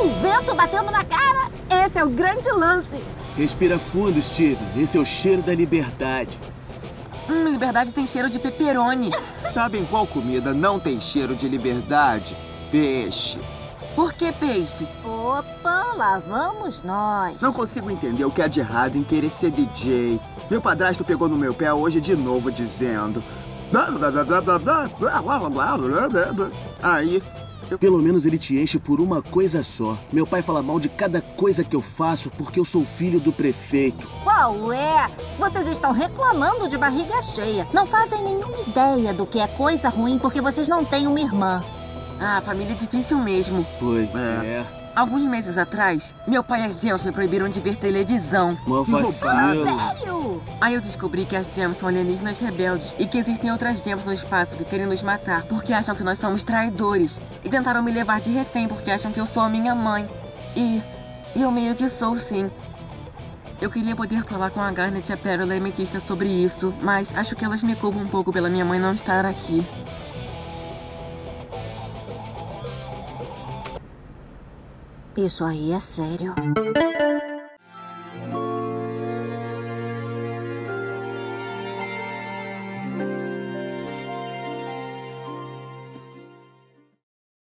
Uh, vento batendo na cara. Esse é o grande lance. Respira fundo, Steven. Esse é o cheiro da liberdade. Hum, liberdade tem cheiro de pepperoni. Sabem qual comida não tem cheiro de liberdade? Peixe. Por que peixe? Opa, lá vamos nós. Não consigo entender o que há de errado em querer ser DJ. Meu padrasto pegou no meu pé hoje de novo dizendo... Aí... Pelo menos ele te enche por uma coisa só. Meu pai fala mal de cada coisa que eu faço porque eu sou filho do prefeito. Qual é? Vocês estão reclamando de barriga cheia. Não fazem nenhuma ideia do que é coisa ruim porque vocês não têm uma irmã. Ah, família é difícil mesmo. Pois É. é. Alguns meses atrás, meu pai e as Gems me proibiram de ver televisão. Vacilo. Sério? Aí eu descobri que as Gems são alienígenas rebeldes e que existem outras Gems no espaço que querem nos matar porque acham que nós somos traidores. E tentaram me levar de refém porque acham que eu sou a minha mãe. E eu meio que sou sim. Eu queria poder falar com a Garnet, a Pérola e a Metista sobre isso, mas acho que elas me culpam um pouco pela minha mãe não estar aqui. Isso aí é sério.